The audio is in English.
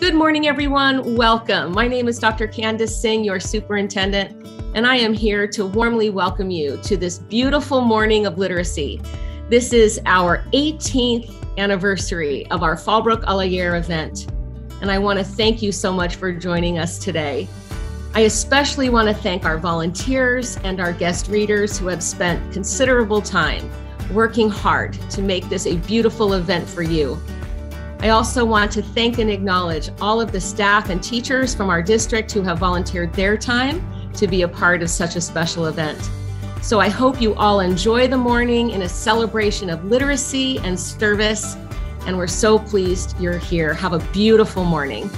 Good morning, everyone. Welcome. My name is Dr. Candace Singh, your superintendent, and I am here to warmly welcome you to this beautiful morning of literacy. This is our 18th anniversary of our Fallbrook A Leer event, and I want to thank you so much for joining us today. I especially want to thank our volunteers and our guest readers who have spent considerable time working hard to make this a beautiful event for you. I also want to thank and acknowledge all of the staff and teachers from our district who have volunteered their time to be a part of such a special event. So I hope you all enjoy the morning in a celebration of literacy and service. And we're so pleased you're here. Have a beautiful morning.